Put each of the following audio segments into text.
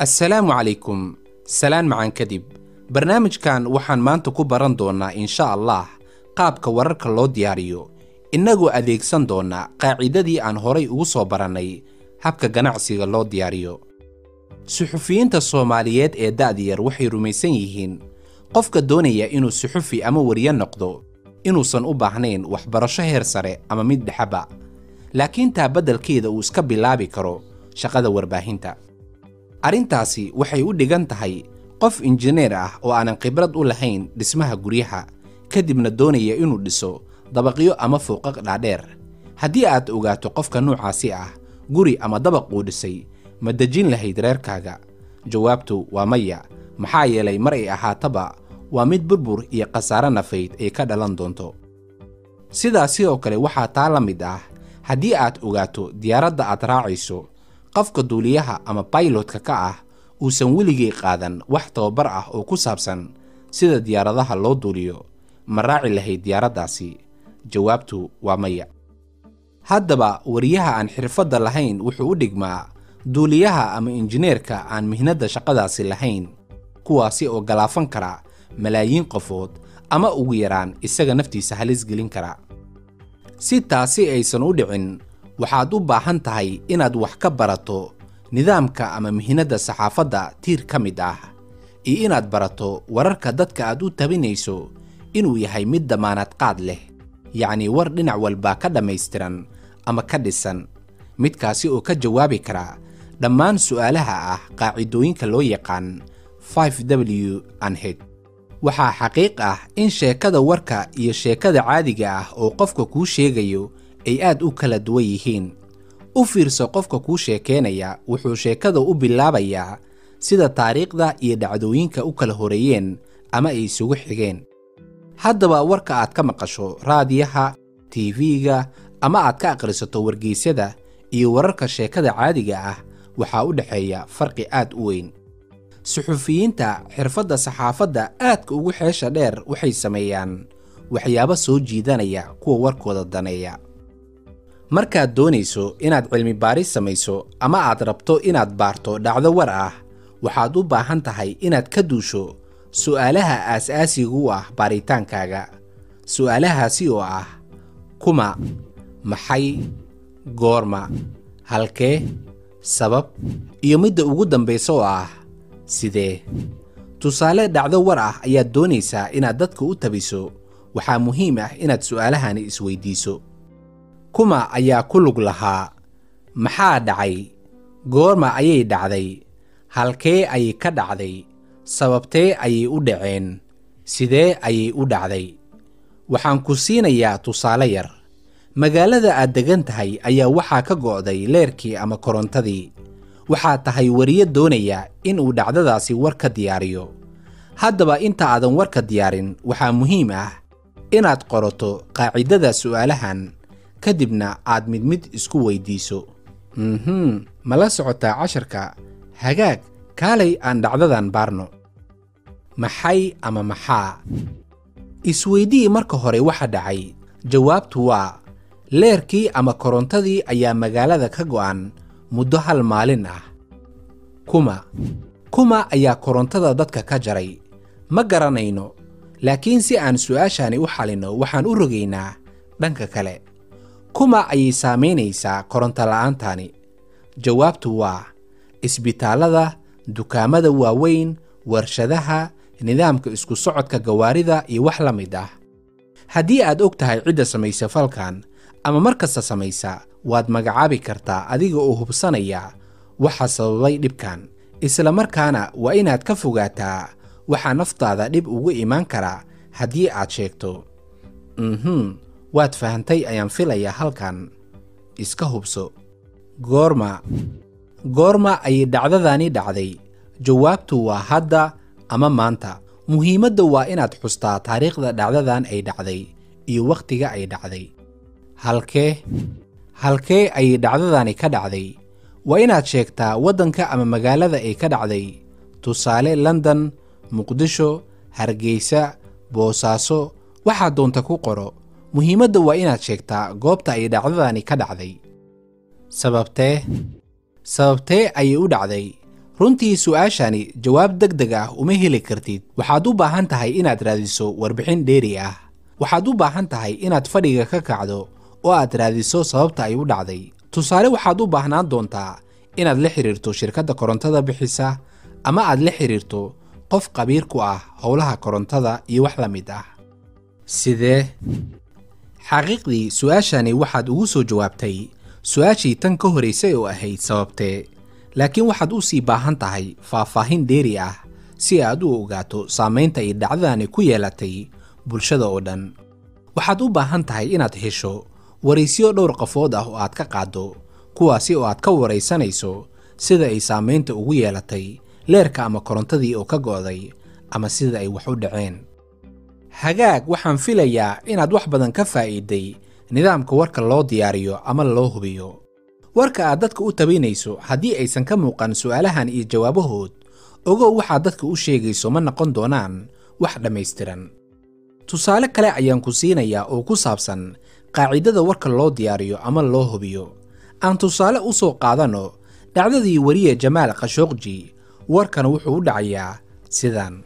assalaamu calaykum salaan macaan kadib. Barnaamijkan waxaan maanta ku baran doonnaa insha allah qaabka wararka loo diyaariyo. Innagoo adeegsan doona qaacidadii aan horay ugu soo barannay habka ganacsiga loo diyaariyo. Suxufiyiinta soomaaliyeed ee da'diyar waxay rumaysan yihiin qofka doonaya inuu suxufi ama wariye noqdo inuusan u baahnayn waxbarasho heer sare ama mid dhexaba. Laakiin taa beddelkeeda uu iska bilaabi karo shaqada warbaahinta arrintaasi waxay u dhigan tahay qof injineer ah oo aanan khibrad u lahayn dhismaha guryaha kadibna doonaya inuu dhiso dabaqyo ama fuuqaq dhaadheer. Haddii aad ogaato qofka nuucaasi ah guri ama dabaq uu dhisay ma dejin lahayd reerkaaga. Jawaabtu waa maya maxaa yeelay mar ay ahaataba waa mid burbur iyo khasaare nafayd ay ka dhalan doonto. Sidaas sidoo kale waxaa taa la mid ah haddii aad ogaato diyaaradda aad raacayso qofka duuliyaha ama baylotka ka ah uusan weligii qaadan wax tababar ah oo ku saabsan sida diyaaradaha loo duuliyo. Ma raaci lahayd diyaaraddaasi jawaabtu waa maya. Haddaba wariyaha aan xirfadda lahayn wuxuu u dhigmaa duuliyaha ama injineerka aan mihnadda shaqadaasi lahayn kuwaasi oo galaafan kara malaayiin qofood ama ugu yaraan isaga naftiisa halis gelin kara. Si taasi aysan u dhicin waxaad u baahan tahay inaad wax ka barato nidaamka ama mihnadda saxaafadda tiir ka mid ah iyo inaad barato wararka dadka aad u tabinayso inuu yahay mid damaanad qaad leh. Yacnii war dhinac walba ka dhammaystiran ama ka dhisan midkaasi oo ka jawaabi kara dhammaan su'aalaha ah qaacidooyinka loo yaqaan 5w anhed waxaa xaqiiq ah in sheekada warka iyo sheekada caadiga ah oo qofka kuu sheegayo ay aad u kala duwan yihiin. U fiirso qofka kuu sheekaynaya wuxuu sheekada u bilaabayaa sida taariikhda iyo dhacdooyinka u kala horeeyeen ama ay isugu xigeen. Haddaba warka aad ka maqasho raadiyaha tv-ga ama aad ka akhrisato wargeysyada iyo wararka sheekada caadiga ah waxaa u dhexeeya farqi aad u weyn. Suxufiyiinta xirfadda saxaafadda aadka ugu xeesha dheer waxay sameeyaan waxyaabo soo jiidanaya kuwa warkooda daneeya markaad doonayso inaad cilmi baaris samayso ama aad rabto inaad baarto dhacdo war ah waxaad u baahan tahay inaad ka duusho su'aalaha aas-aasiga u ah baaritaankaaga su'aalahaasi oo ah kuma maxay goorma halkee sabab iyo midda ugu dambaysa oo ah sidee? Tusaale dhacdo war ah ayaad doonaysaa inaad dadka u tabiso. Waxaa muhiim ah inaad su'aalahani isweydiiso kuma ayaa ku lug lahaa. Maxaa dhacay? Goorma ayay dhacday. Halkee ayay ka dhacday? Sababtee ayay u dhaceen? Sidee ayay u dhacday? Waxaan ku siinayaa tusaale yar. Magaalada aad degan tahay ayaa waxaa ka go'day leerkii ama korontadii. Waxaad tahay wariye doonaya inuu dhacdadaasi war ka diyaariyo. Haddaba inta aadan warka diyaarin waxaa muhiim ah inaad qorato qaacidada su'aalahan kadibna aad mid mid isku weydiiso. Mhm ma la socotaa casharka? Hagaag kaalay aan dhacdadan baarno. Maxay ama maxaa? Isweydii marka hore waxa dhacay. Jawaabtu waa leerkii ama korontadii ayaa magaalada ka go'an muddo hal maalin ah. Kuma kuma ayaa korontada dadka ka jaray. Ma garanayno laakiin si aan su'aashani u xalinno waxaan u rogaynaa dhanka kale kuma ayay saamaynaysaa koronto la'aantani jawaabtu waa isbitaallada dukaamada waaweyn warshadaha nidaamka isku socodka gawaarida iyo wax la mid ah. Haddii aad og tahay cidda samaysa falkan ama mar kasta samaysa waad magacaabi kartaa adiga oo hubsanaya waxa sababay dhibkan isla markaana waa inaad ka fogaataa waxaa naftaada dhib ugu imaan kara haddii aad sheegto. Mhm waad fahantay ayaan filayaa halkan. Iska hubso. Goorma. Goorma ayay dhacdadani dhacday. Jawaabtu waa hadda ama maanta. Muhiimadda waa inaad xustaa taariikhda dhacdadan ay dhacday iyo wakhtiga ay dhacday. Halkee? Halkee ayay dhacdadani ka dhacday? Waa inaad sheegtaa waddanka ama magaalada ay ka dhacday? Tusaale london muqdisho hargeysa boosaaso. Waxaad doonta ku qoro muhiimadda waa inaad sheegtaa goobta ay dhacdadani ka dhacday. Sababtee? Sababtee ayay u dhacday. Runtii su'aashani jawaab deg deg ah uma heli kartid. Waxaad u baahan tahay inaad raadiso warbixin dheeri ah. Waxaad u baahan tahay inaad fadhiga ka kacdo oo aad raadiso sababta ay u dhacday. Tusaale waxaad u baahnaan doontaa inaad la xidhiirto shirkadda korontada bixisa ama aad la xidhiirto qof qabiir ku ah howlaha korontada iyo wax la mid ah. Sidee xaqiiqdii su'aashani waxaad ugu soo jawaabtay. su'aashii tan ka horaysay oo ahayd sababtee laakiin waxaad u sii baahan tahay faahfaahin dheeri ah si aad u ogaato saamaynta ay dhacdadani ku yeelatay bulshada oo dhan. waxaad u baahan tahay inaad hesho waraysyo dhowr qafood ah oo aad ka qaaddo kuwaasi oo aad ka waraysanayso sida ay saamaynta ugu yeelatay leerka ama korontadii oo ka go'day ama sida ay wax u dhaceen hagaag waxaan filayaa inaad wax badan ka faa'iiday nidaamka warka loo diyaariyo ama loo hubiyo. Warka aad dadka u tabaynayso haddii aysan ka muuqan su'aalahan iyo jawaabahood ogow waxaad dadka u sheegayso ma noqon doonaan wax dhammaystiran. Tusaale kale ayaan ku siinayaa oo ku saabsan qaacidada warka loo diyaariyo ama loo hubiyo. Aan tusaale u soo qaadanno dhacdadii weriye jamaal khashooqji warkan wuxuu u dhacayaa sidan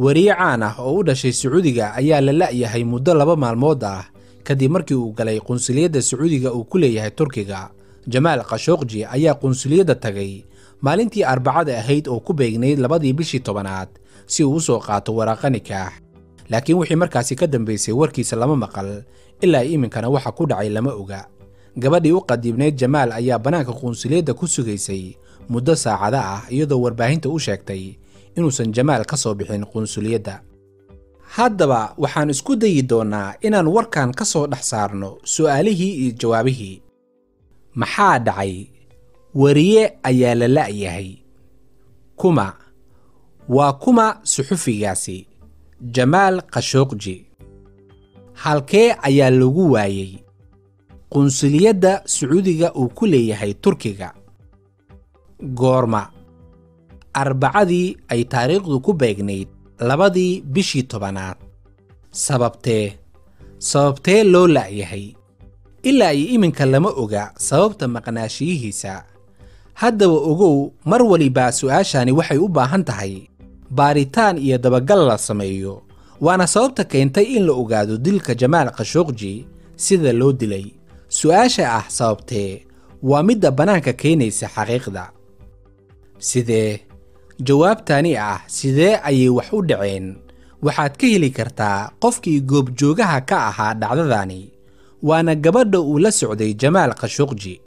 weriye caan ah oo u dhashay sacuudiga ayaa la la'yahay muddo laba maalmood ah kadib markii uu galay qunsuliyadda sacuudiga uu ku leeyahay turkiga. Jamaal khashooqji ayaa qunsuliyadda tagay maalintii arbacada ahayd oo ku beegnayd labadii bishii tobanaad si uu u soo qaato waraaqa nikaax. Laakiin wixii markaasi ka dambaysay warkiisa lama maqal ilaa iminkana waxa ku dhacay lama oga. Gabadhii u qadiibnayd jamaal ayaa bannaanka qunsuliyadda ku sugaysay muddo saacada ah iyadoo warbaahinta u sheegtay inuusan jamaal ka soo bixin qunsuliyadda haddaba waxaan isku dayi doonnaa inaan warkan ka soo dhex saarno su'aalihii iyo jawaabihii. Maxaa dhacay? Weriye ayaa la la'yahay. Kuma. Waa kuma suxufigaasi. Jamaal khashooqji halkee ayaa lagu waayey? Qunsuliyadda sacuudiga uu ku leeyahay turkiga. Goorma arbacadii ay taariikhdu ku beegnayd labadii bishii tobanaad. Sababtee sababtee loo la'yahay ilaa iyo iminka lama oga sababta maqnaashiyihiisa haddaba ogow mar walibaa su'aashani waxay u baahan tahay. Baaritaan iyo dabagal la sameeyo waana sababta keentay in la ogaado dilka jamaal khashooqji sida loo dilay. Su'aasha ah sababtee waa midda bannaanka keenaysa xaqiiqda. Sidee jawaabtani ah sidee ayay wax u dhaceen? Waxaad ka heli kartaa qofkii goobjoogaha ka ahaa dhacdadani waana gabadha uu la socday jamaal khashooqji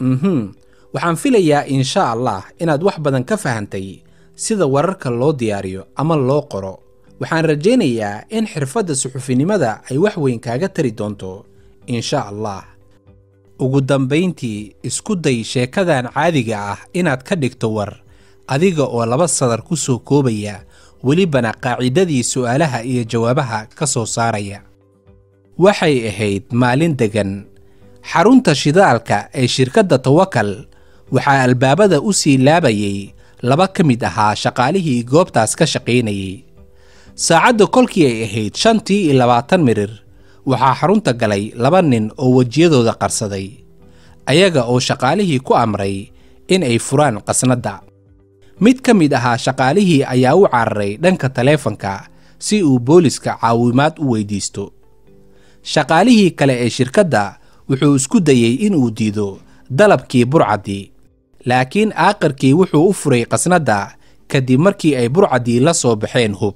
mhm. Waxaan filayaa insha allah inaad wax badan ka fahantay sida wararka loo diyaariyo ama loo qoro. Waxaan rajaynayaa in xirfadda suxufinimada ay wax weyn kaaga tari doonto insha allah. Ugu dambayntii isku day sheekadan caadiga ah inaad ka dhigto war adiga oo laba sadar ku soo koobaya welibana qaacidadii su'aalaha iyo jawaabaha ka soo saaraya. Waxay ahayd maalin deggan. Xarunta shidaalka ee shirkadda tawakal waxaa albaabada u sii laabayay laba ka mid ahaa shaqaalihii goobtaas ka shaqaynayay. Saacadda kolkii ay ahayd shantii iyo labaatan mirir waxaa xarunta galay laba nin oo wejiyadooda qarsaday ayaga oo shaqaalihii ku amray in ay furaan qasnadda mid ka mid ahaa shaqaalihii ayaa u cararay dhanka taleefanka si uu booliska caawimaad u weydiisto. Shaqaalihii kale ee shirkadda wuxuu isku dayey inuu diido dalabkii burcaddii laakiin aaqarkii wuxuu u furay qasnadda kadib markii ay burcaddii la soo baxeen hub